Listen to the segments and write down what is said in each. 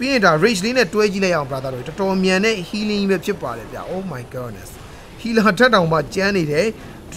ပြီးရင်ဒါ rage လေးနဲ့တွဲကြည့်လိုက်အောင် brother တို့တော်တော်မြန်တဲ့ healing ပဲဖြစ်ပါတယ်ဗျ oh my goodness healer ထက်တောင်မှကျန်းနေတယ်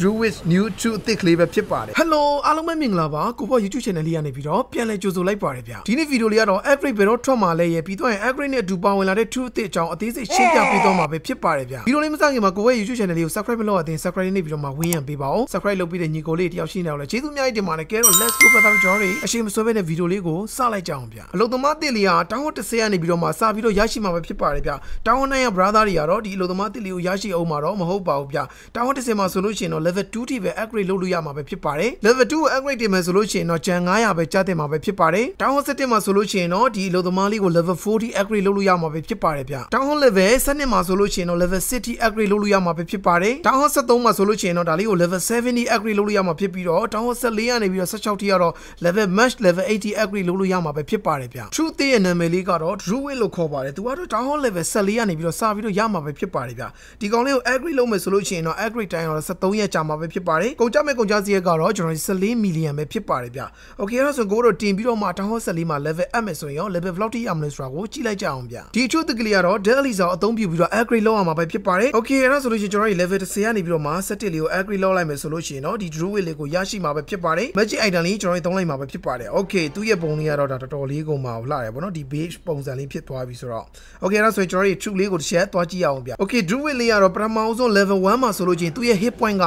Druid new to အသစ်ကလေးပဲဖြစ်ပါတယ် Hello အားလုံးပဲမင်္ဂလာပါကိုပေါ့ YouTube channel လေးကနေပြီးတော့ပြန်လည်ကြိုဆိုလိုက်ပါတယ်ဗျဒီနေ့ဗီဒီယိုလေးကတော့ upgrade ဘယ်တော့ထွက်မှာလဲရပြီးတော့ရင် upgrade နဲ့အတူပါဝင်လာတဲ့ true အသစ်အကြောင်းအသေးစိတ်ရှင်းပြပေးတော့မှာပဲဖြစ်ပါတယ်ဗျဗီဒီယိုလေးမစခင်မှာကိုပေါ့ YouTube channel လေးကို subscribe မလုပ်အရင် subscribe နေပြီးတော့မှဝင်ရန်ပေးပါဦး subscribe လုပ်ပြီးတဲ့ညီကိုလေးတယောက်ရှိနေအောင်လဲကျေးဇူးအများကြီးတင်ပါတယ်ကဲတော့ let's go ပတ်သက်ကျွန်တော်တို့အရှိမဆွဲပဲတဲ့ဗီဒီယိုလေးကိုစလိုက်ကြအောင်ဗျအလုပ်သမားတစ်လေးကတောင်းဝတ်30ကနေပြီးတော့မှစပြီးတော့ရရှိမှာပဲဖြစ်ပါတယ်ဗျတောင်းဝတ်နိုင်ရ brother တွေကတော့ဒီအလုပ်သမားတစ်လေးကိုရရှိအောင်မှာတော့မဟုတ်ပါဘူးဗျတောင်းဝတ်30မှာဆိုလို့ရှိရင်တော့ level 2ထိပဲ upgrade လုပ်လို့ရမှာပဲဖြစ်ပါတယ် level 2ကို upgrade တင်မယ်ဆိုလို့ရှိရင်တော့ကျန်900ပဲကြားတင်မှာပဲဖြစ်ပါတယ် town hall 7မှာဆိုလို့ရှိရင်တော့ဒီအလုပ်သမားလေးကို level 40 upgrade လုပ်လို့ရမှာပဲဖြစ်ပါတယ်ဗျ town hall level 7မှာဆိုလို့ရှိရင်တော့ level 60 upgrade လုပ်လို့ရမှာပဲဖြစ်ပါတယ် town hall 73မှာဆိုလို့ရှိရင်တော့ဒါလေးကို level 70 upgrade လုပ်လို့ရမှာဖြစ်ပြီးတော့ town hall 14ကနေပြီးတော့16ထိကတော့ level match level 80 upgrade လုပ်လို့ရမှာပဲဖြစ်ပါတယ်ဗျ true သေးရဲ့နာမည်လေးကတော့ druid လို့ခေါ်ပါတယ်သူကတော့ town hall level 14ကနေပြီးတော့စပြီးတော့ရမှာပဲဖြစ်ပါတယ်ဗျဒီကောင်လေးကို upgrade လုပ်မယ်ဆိုလို့ရှိရင်တော့ upgrade time ကတော့73ရက်ကြာမှာပဲဖြစ်ပါတယ်ကုန်ကြမဲ့ကုန်ကြစရိတ်ကတော့ကျွန်တော်14 million ပဲဖြစ်ပါတယ်ဗျ။ Okay အဲ့ဒါဆိုကိုတို့တင်ပြီးတော့မှတောင်းဟော14မှာ level up မယ်ဆိုရင်ရော level ဘယ်လောက်ထိရမလဲဆိုတာကိုကြည့်လိုက်ကြအောင်ဗျ။ဒီအချို့တကလေးကတော့ Daily စာအသုံးပြုပြီးတော့ upgrade လုပ်ရမှာပဲဖြစ်ပါတယ်။ Okay အဲ့ဒါဆိုလို့ရှိရင်ကျွန်တော်တို့ level 10ကနေပြီးတော့မှ17လေးကို upgrade လုပ်လိုက်မယ်ဆိုလို့ရှိရင်တော့ဒီ druid လေးကိုရရှိမှာပဲဖြစ်ပါတယ်။ magic item လေးကျွန်တော်တို့သုံးလိုက်မှာပဲဖြစ်ပါတယ်။ Okay သူ့ရဲ့ပုံလေးကတော့ဒါတော်တော်လေးကိုမှလှတယ်ပေါ့နော်ဒီ base ပုံစံလေးဖြစ်သွားပြီဆိုတော့ Okay အဲ့ဒါဆိုရင်ကျွန်တော်တို့ true လေးကိုတစ်ချက်သွားကြည့်အောင်ဗျ။ Okay druid လေးကတော့ပထမဆုံး level 1မှာဆိုလို့ရှိရင်သူ့ရဲ့ hit point က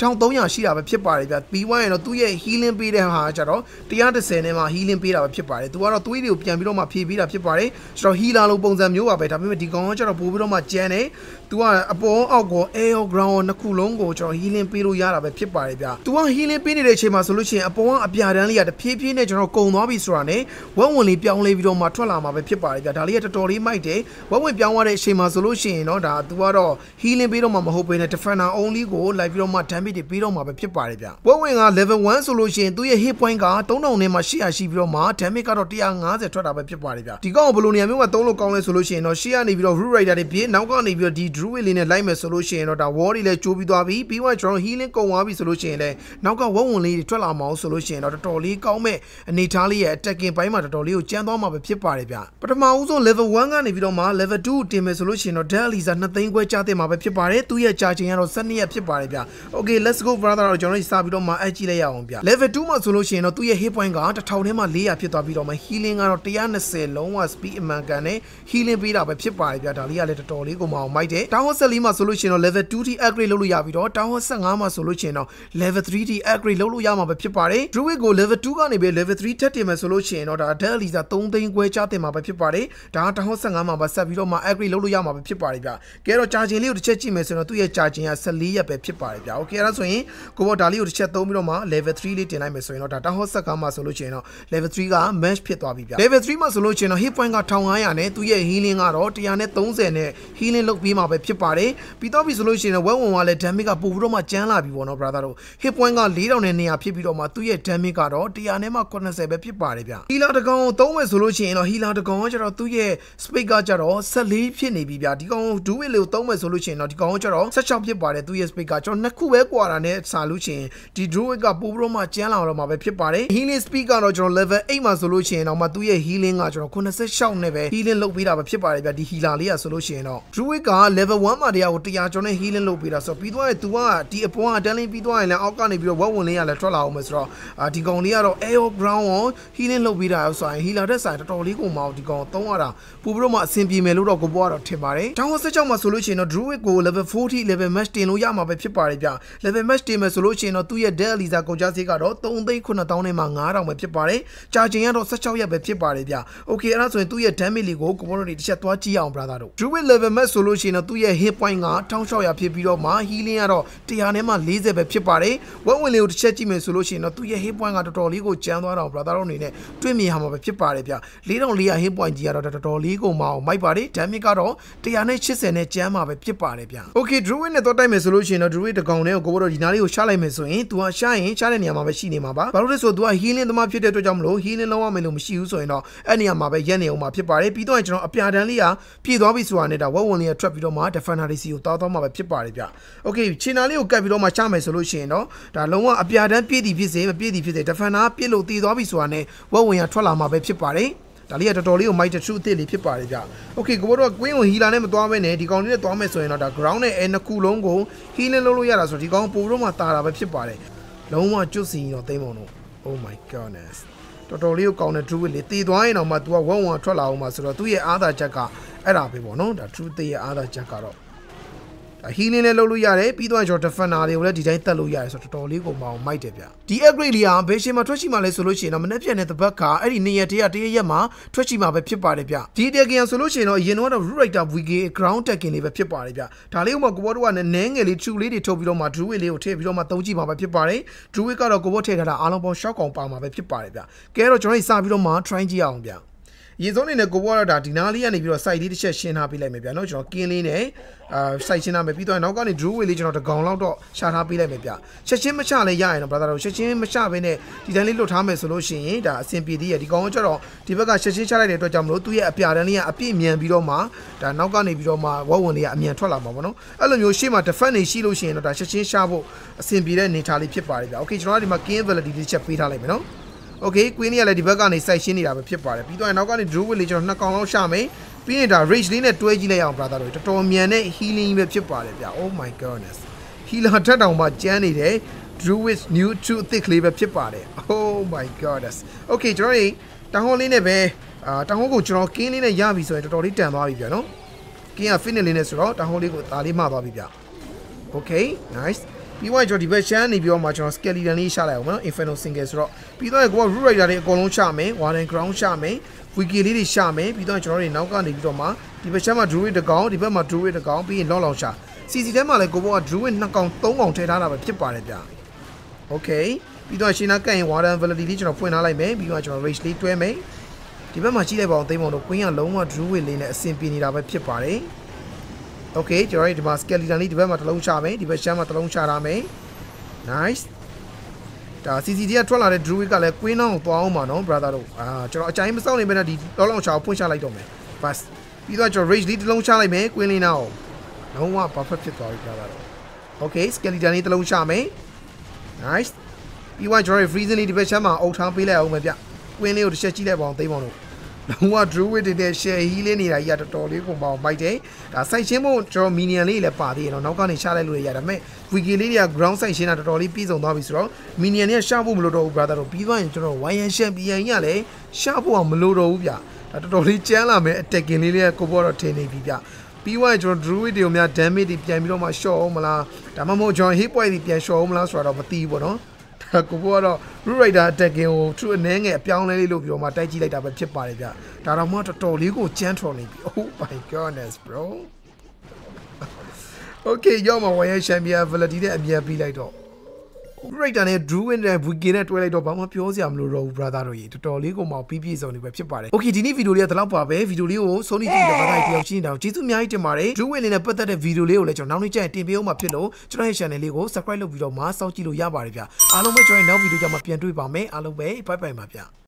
1300ရှိတာပဲဖြစ်ပါတယ်ဗျပြီးွားရင်တော့သူ့ရဲ့ healing ပေးတဲ့ဟာကြတော့130နဲ့မှ healing ပေးတာပဲဖြစ်ပါတယ်သူကတော့သွေးတွေကိုပြန်ပြီးတော့မှဖြည့်ပေးတာဖြစ်ပါတယ်ကျွန်တော် healer လိုပုံစံမျိုးပါပဲဒါပေမဲ့ဒီကောင်ကကျတော့ပို့ပြီးတော့မှကြမ်းတယ်သူကအပေါ်အောက်ကော air ground နှစ်ခုလုံးကိုကျွန်တော် healing ပေးလို့ရတာပဲဖြစ်ပါတယ်ဗျသူက healing ပေးနေတဲ့အချိန်မှာဆိုလို့ရှိရင်အပေါ်ကအပြာတန်းလေးကတဖြည်းဖြည်းနဲ့ကျွန်တော်ကုံသွားပြီဆိုတာနဲ့ဝက်ဝင်လေးပြောင်းလဲပြီးတော့မှထွက်လာမှာပဲဖြစ်ပါတယ်ဗျဒါလေးကတော်တော်လေးမိုက်တယ်ဝက်ဝင်ပြောင်းသွားတဲ့အချိန်မှာဆိုလို့ရှိရင်တော့ဒါသူကတော့ healing ပေးတော့မှမဟုတ်ဘဲနဲ့ defender only ကိုလိုက်ပြီးတော့မှ damage တွေပေးတော့မှာပဲဖြစ်ပါတယ်ဗျ။ဝက်ဝင်က level 1ဆိုလို့ရှိရင်သူ့ရဲ့ hit point က3000နဲ့မှ800ရှိပြီးတော့မှ damage ကတော့150ထွက်တာပဲဖြစ်ပါတယ်ဗျ။ဒီကောင်ကိုဘယ်လိုနေရာမျိုးမှာသုံးလို့ကောင်းလဲဆိုလို့ရှိရင်တော့ရှေ့ကနေပြီးတော့ root rider တွေပြေးနောက်ကနေပြီးတော့ဒီ druid လေးနဲ့လိုက်မယ်ဆိုလို့ရှိရင်တော့ဒါ wall တွေလည်းကျိုးပြီးသွားပြီပြီးတော့ကျွန်တော် healing ကုန်သွားပြီဆိုလို့ရှိရင်လည်းနောက်ကဝက်ဝင်လေးတွေထွက်လာမအောင်ဆိုလို့ရှိရင်တော့တော်တော်လေးကောင်းမဲ့အနေထားလေးရဲ့ attacking ဘိုင်းမှာတော်တော်လေးကိုကျန်းသွားမှာပဲဖြစ်ပါတယ်ဗျ။ပထမဦးဆုံး level 1ကနေပြီးတော့မှ level 2ကိုတင်မယ်ဆိုလို့ရှိရင်တော့ daily စာ2သိန်းခွဲကြားတင်မှာပဲဖြစ်ပါတယ်။သူ့ရဲ့ကြာချိန်ကတော့12ရက်ဖြစ်ပါတယ်ဗျ။ Okay let's go brother တော့ကျွန်တော်တို့စပြီးတော့မှအဲ့ကြည့်လိုက်ရအောင်ဗျ။ level 2မှာဆိုလို့ရှိရင်တော့သူ့ရဲ့ hit point က1000ထဲမှာ400ဖြစ်သွားပြီးတော့မှ healing ကတော့120လုံးဝ speed အမှန်ကန်နဲ့ healing ပေးတာပဲဖြစ်ပါတယ်ဗျ။ဒါလေးကလည်းတော်တော်လေးကိုမအောင်မိုက်တယ်။ Town Hall 14မှာဆိုလို့ရှိရင်တော့ level 2ထိ upgrade လုပ်လို့ရပြီးတော့ Town Hall 15မှာဆိုလို့ရှိရင်တော့ level 3ထိ upgrade လုပ်လို့ရမှာပဲဖြစ်ပါတယ်။ Druid ကို level 2ကနေပြီး level 3ထပ်တင်မယ်ဆိုလို့ရှိရင်တော့ဒါ Daily စာ3သိန်းခွဲချတင်မှာပဲဖြစ်ပါတယ်။ဒါက Town Hall 15မှာပါဆက်ပြီးတော့မှ upgrade လုပ်လို့ရမှာပဲဖြစ်ပါတယ်ဗျ။ကဲတော့ charging လေးကိုတစ်ချက်ကြည့်မယ်ဆိုတော့သူ့ရဲ့ charging က14ရက်ပဲဖြစ်ပါတယ်ဗျ။ Okay အဲ့ဒါဆိုရင်ကိုဘောဒါလေးကိုတစ်ချက်သုံးပြီးတော့မှ level 3လေးတင်လိုက်မယ်ဆိုရင်တော့ဒါ Town Hall 15မှာဆိုလို့ရှိရင်တော့ level 3က match ဖြစ်သွားပြီဗျ။ level 3မှာဆိုလို့ရှိရင်တော့ hit point က1500နဲ့သူ့ရဲ့ healing ကတော့130နဲ့ healing လုပ်ပြီးမှာပဲဖြစ်ပါတယ်။ပြီးတော့ပြီဆိုလို့ရှိရင်တော့ web ဝင်ကလည်း damage ကပို့ပြီးတော့မှကျန်းလာပြီပေါ့နော် brother တို့ hit point က4000နဲ့200ဖြစ်ပြီးတော့မှသူ့ရဲ့ damage ကတော့100နဲ့မှ80ပဲဖြစ်ပါတယ်ဗျ။ healer တကောင်ကိုသုံးမယ်ဆိုလို့ရှိရင်တော့ healer တကောင်ကကျတော့သူ့ရဲ့ speed ကကျတော့14ဖြစ်နေပြီဗျ။ဒီကောင် do it လေးကိုသုံးမယ်ဆိုလို့ရှိရင်တော့ဒီကောင်ကကျတော့16ဖြစ်ပါတယ်သူ့ရဲ့ speed ကကျွန်တော်နှစ်ခုပဲကွာတာနဲ့စာလို့ရှိရင်ဒီ druid ကပို့ပြီးတော့မှကျန်းလာတော့မှာပဲဖြစ်ပါတယ်။ healing speed ကတော့ကျွန်တော် level 8မှာဆိုလို့ရှိရင်တော့မှသူ့ရဲ့ healing ကကျွန်တော်86နဲ့ပဲ healing လုပ်ပေးတာပဲဖြစ်ပါတယ်ဗျဒီ healer လေးကဆိုလို့ရှိရင်တော့ druid က level 1မှာတရားကို100ကျော်နဲ့ healing လုပ်ပေးတာဆိုတော့ပြီးသွားရင် तू ကဒီအပေါ်ကတန်းလေးပြီးသွားရင်လည်းအောက်ကနေပြီးတော့ဝက်ဝင်လေးရလည်းထွက်လာအောင်မယ်ဆိုတော့ဒီကောင်လေးကတော့ air ground ကို healing လုပ်ပေးတာဆိုရင် healer တဲ့ဆိုင်တော်တော်လေးကိုမအောင်ဒီကောင်သုံးရတာပို့ပြီးတော့မှအဆင်ပြေမယ်လို့တော့ကိုပေါ်ကတော့ထင်ပါတယ်တောင်းဆက်ကြောက်မှာဆိုလို့ရှိရင်တော့ druid ကို level 40 level match တင်လို့ရမှာပဲဖြစ်ပါတယ်ဗျ level match တင်မယ်ဆိုလို့ရှိရင်တော့သူ့ရဲ့ dead elisa ကုန်ကြစည်ကတော့3,9000နဲ့မှ9000ပဲဖြစ်ပါတယ်ကြာချိန်ကတော့16ရက်ပဲဖြစ်ပါတယ်ဗျ okay အဲ့ဒါဆိုရင်သူ့ရဲ့ damage လေးကိုကိုပေါ်တို့တစ်ချက်သွားကြည့်အောင် brother တို့ druid level match ဆိုလို့ရှိရင်တော့သူ့ရဲ့ hit point က1600ဖြစ်ပြီးတော့မှ healing ကတော့100နဲ့မှ40ပဲဖြစ်ပါတယ်ဝက်ဝင်လေးကိုတစ်ချက်ကြည့်မယ်ဆိုလို့ရှိရင်တော့သူ့ရဲ့ hit point ကတော်တော်လေးကိုကျန်းသွားတော့ brother တို့အနေနဲ့တွေ့မြင်ရမှာပဲဖြစ်ပါတယ်ဗျ4400 hit point ကြီးကတော့တော်တော်လေးကိုမအောင်မိုက်ပါတယ် damage ကတော့180နဲ့ကျန်းမှာပဲဖြစ်ပါတယ်ဗျ okay druid နဲ့တော့တိုက်မယ်ဆိုလို့ရှိရင်တော့ druid တကောင်နဲ့ကိုကိုတို့ဒီနားလေးကိုရှာလိုက်မယ်ဆိုရင် तू ကရှာရင်ရှာတဲ့နေရာမှာပဲရှိနေမှာပါဘာလို့လဲဆိုတော့ तू က healing သမားဖြစ်တဲ့အတွက်ကြောင့်မလို့ healing လုံးဝမယ်လို့မရှိဘူးဆိုရင်တော့အဲ့နေရာမှာပဲရက်နေအောင်မှာဖြစ်ပါတယ်ပြီးတော့ကျွန်တော်အပြာတန်းလေးကပြည့်သွားပြီဆိုတာနဲ့ဒါဝက်ဝင်လေးကထွက်ပြီးတော့မှ defender စီကိုတောက်တော့မှာပဲဖြစ်ပါတယ်ဗျ okay ခြေနာလေးကိုကတ်ပြီးတော့မှချမယ်ဆိုလို့ရှိရင်တော့ဒါလုံးဝအပြာတန်းပြည့်သည်ဖြစ်စေမပြည့်သည်ဖြစ်စေ defender ပြည့်လို့တည်သွားပြီဆိုတာနဲ့ဝက်ဝင်ကထွက်လာမှာပဲဖြစ်ပါတယ် ဒါလေးကတော်တော်လေးကိုမိုက်တဲ့ true အသစ်လေးဖြစ်ပါတယ်ဗျ။ Okay ကိုဘောတော့ queen ကို healer နဲ့မသွားဘဲနဲ့ဒီကောင်လေးနဲ့သွားမယ်ဆိုရင်တော့ဒါ ground နဲ့အဲနှစ်ခုလုံးကို healing လုပ်လို့ရတာဆိုတော့ဒီကောင်ပိုတော့မှတာတာပဲဖြစ်ပါတယ်။လုံးဝကျွတ်စီတော့သိမ်းမလို့ Oh my goodness တော်တော်လေးကိုကောင်းတဲ့ true လေးတည်သွားရင်တော့မှ तू ကဝက်ဝက်ထွက်လာအောင်မှာဆိုတော့သူ့ရဲ့အားသာချက်ကအဲ့ဒါပဲပေါ့နော်ဒါ true တဲ့ရဲ့အားသာချက်ကတော့ဒါ healing လည်းလုပ်လို့ရတယ်ပြီးတော့ကျွန်တော် defender တွေကိုလည်းဒီတိုင်းတက်လို့ရတယ်ဆိုတော့တော်တော်လေးကိုမအောင်မိုက်တယ်ဗျဒီ upgrade လေးကဘေးရှင်မှာထွက်ရှိမှလဲဆိုလို့ရှိရင်တော့မနေ့ပြန်တဲ့တပတ်ကအဲ့ဒီနေရတရတရရက်မှာထွက်ရှိမှာပဲဖြစ်ပါတယ်ဗျဒီ tagin ဆိုလို့ရှိရင်တော့အရင်တော့ root writer wiki ground tagin လေးပဲဖြစ်ပါတယ်ဗျဒါလေးကမှကိုဘောတို့ကနည်းငယ်လေး true လေးတွေထုတ်ပြီးတော့မှ druid လေးကိုထည့်ပြီးတော့မှသုံးကြည့်မှာပဲဖြစ်ပါတယ် druid ကတော့ကိုဘောထည့်ထားတာအားလုံးပေါင်း short ကောင်ပါမှာပဲဖြစ်ပါတယ်ဗျကဲတော့ကျွန်တော်စပြီးတော့မှ try ကြည့်အောင်ဗျ ရေစုံးနေနဲ့ကိုဘောကတော့ဒါဒီနားလေးကနေပြီးတော့ site လေးတစ်ချက်ရှင်းထားပေးလိုက်မယ်ဗျာနော်ကျွန်တော်ကင်းလေးနဲ့အာ site ရှင်းထားမယ်ပြီးတော့နောက်ကနေ draw way လေးကျွန်တော်တကောင်လောက်တော့ရှာထားပေးလိုက်မယ်ဗျာချက်ချင်းမချလဲရရင်တော့ brother တို့ချက်ချင်းမချဘဲနဲ့ဒီတိုင်းလေးလွတ်ထားမယ်ဆိုလို့ရှိရင်ဒါအဆင်ပြေသေးရဲ့ဒီကောင်ကကျတော့ဒီဘက်ကချက်ချင်းချလိုက်တဲ့အတွက်ကြောင့်မလို့သူ့ရဲ့အပြာတန်းလေးကအပြည့်မြန်ပြီးတော့မှဒါနောက်ကနေပြီးတော့မှဝက်ဝင်လေးကအမြန်ထွက်လာမှာပေါ့နော်အဲ့လိုမျိုးရှေ့မှာ defense နေရှိလို့ရှိရင်တော့ဒါချက်ချင်းရှာဖို့အဆင်ပြေတဲ့နေထားလေးဖြစ်ပါတယ်ဗျာ okay ကျွန်တော်ကဒီမှာ king validity တစ်ချက်ပေးထားလိုက်မယ်နော် Okay queen ကလည်းဒီဘက်ကနေ site ရှင်းနေတာပဲဖြစ်ပါတယ်ပြီးတော့နောက်ကနေ draw with လေးကျွန်တော်နှစ်ကောင်လောက်ရှာမယ်ပြီးရင်ဒါ rage လေးနဲ့တွဲကြည့်လိုက်အောင် brother တို့တော်တော်မြန်တဲ့ healing ပဲဖြစ်ပါတယ်ဗျ Oh my goodness healer ထက်တောင်မှကျန်းနေတယ် draw with new to thick လေးပဲဖြစ်ပါတယ် Oh my goodness Okay ကျွန်တော်တို့တောင်ဟောလေးနဲ့ပဲအာတောင်ဟောကိုကျွန်တော် king လေးနဲ့ရပြီဆိုရင်တော်တော်လေးတန်သွားပြီဗျနော် king က finish လေးနဲ့ဆိုတော့တောင်ဟောလေးကိုဒါလေးမှသွားပြီဗျ Okay nice ပြီးတော့ကျွန်တော်ဒီဘက်ရှမ်းနေပြီးတော့မှကျွန်တော် skeleton လေးရှာလိုက်အောင်နော် inferno single ဆိုတော့ပြီးတော့ကိုက root rider တွေအကုန်လုံးရှာမယ် warden ground ရှာမယ် wiki လေးတွေရှာမယ်ပြီးတော့ကျွန်တော်တို့နောက်ကနေပြီးတော့မှဒီဘက်ရှမ်းမှာ druid တစ်ကောင်ဒီဘက်မှာ druid တစ်ကောင်ပြီးရင် lock လောင်ရှာ CC ထဲမှာလည်းကိုဘောက druid နှစ်ကောင်သုံးကောင်ထည့်ထားတာပဲဖြစ်ပါတယ်ဗျ Okay ပြီးတော့ရှင်းနာကန့်ရင် warden validity လေးကျွန်တော်ဖွင့်ထားလိုက်မယ်ပြီးတော့ကျွန်တော် rage လေးတွဲမယ်ဒီဘက်မှာကြည့်လိုက်ပါအောင်သိမ်းပါတော့ queen ကလုံးဝ druid လေးနဲ့အဆင်ပြေနေတာပဲဖြစ်ပါတယ် Okay ကျွန်တော်ဒီမှာ skeleton လေးဒီဘက်မှာတစ်လုံးချမယ်ဒီဘက်ရှမ်းမှာတစ်လုံးချထားမယ် nice ဒါ CCD ကထွက်လာတဲ့ druid ကလည်း queen အောင်သွားအောင်ပါနော် brother တို့အာကျွန်တော်အကြိုင်းမစောင့်နေပဲနဲ့ဒီလောလောချာကိုဖွင့်ချလိုက်တော့မယ် fast ပြီးတော့ကျွန်တော် rage လေးတစ်လုံးချလိုက်မယ် queen လေးနောက်လုံးဝ perfect ဖြစ်သွားပြီ brother တို့ okay skeleton လေးတစ်လုံးချမယ် nice ပြီးတော့ကျွန်တော် freezing လေးဒီဘက်ရှမ်းမှာအုပ်ထားပေးလိုက်အောင်မယ်ဗျ queen လေးကိုတစ်ချက်ကြည့်လိုက်ပါအောင်သိမ်းပါအောင် လို့လုံးဝ druid တွေနဲ့ share heal လေးနေတာကြီးကတော်တော်လေးပုံပေါင်းမိုက်တယ်ဒါ site ချင်းဖို့ကျွန်တော် minion လေးလည်းပါသေးတယ်နော်နောက်ကနေရှာလိုက်လို့ရရတယ်ဒါပေမဲ့ wiki လေးတွေက ground site ရှင်းတာတော်တော်လေးပြီးဆုံးသွားပြီဆိုတော့ minion တွေကရှာဖို့မလိုတော့ဘူး brother တို့ပြီးသွားရင်ကျွန်တော် YN champion ကြီးကလည်းရှာဖို့အောင်မလိုတော့ဘူးဗျဒါတော်တော်လေးကျန်းလာမယ် attacking လေးတွေကကိုဘောတော့ထင်နေပြီဗျပြီးသွားရင်ကျွန်တော် druid တွေကိုများ damage တွေပြန်ပြီးတော့မှ short အောင်မလားဒါမှမဟုတ်ကျွန်တော် hit point တွေပြန် short အောင်မလားဆိုတာတော့မသိဘူးပေါ့နော်ဒါ ကိုဘောကတော့ root rider attacking ကို true အနေငယ်အပြောင်းလဲလေးလို့ပြောမှတိုက်ကြည့်လိုက်တာပဲဖြစ်ပါတယ်ဗျဒါတော့မှတော်တော်လေးကိုကြမ်းထော်နေပြီ oh my goodness bro okay ရောမှာ wire champion validity နဲ့အမြန်ပြီးလိုက်တော့ Rider နဲ့ Druid နဲ့ Wiki နဲ့တွဲလိုက်တော့ဘာမှပြောစရာမလိုတော့ဘူး brother တို့ရေတော်တော်လေးကိုမှပြီးပြည့်စုံနေပဲဖြစ်ပါတယ်။ Okay ဒီနေ့ဗီဒီယိုလေးကဒီလောက်ပါပဲဗီဒီယိုလေးကို Sony TV နဲ့ဘာသာရေးတယောက်ချင်းတောင်ကျေးဇူးအများကြီးတင်ပါတယ်။ Druid အနေနဲ့ပတ်သက်တဲ့ဗီဒီယိုလေးကိုလည်းကျွန်တော်နောက်နေ့ကျရင်တင်ပေးအောင်မှာဖြစ်လို့ကျွန်တော်ရဲ့ channel လေးကို subscribe လုပ်ပြီးတော့မှစောင့်ကြည့်လို့ရပါတယ်ဗျ။အားလုံးပဲကျွန်တော်ရဲ့နောက်ဗီဒီယိုကြမှာပြန်တွေ့ပါမယ်။အားလုံးပဲ bye bye ပါဗျ။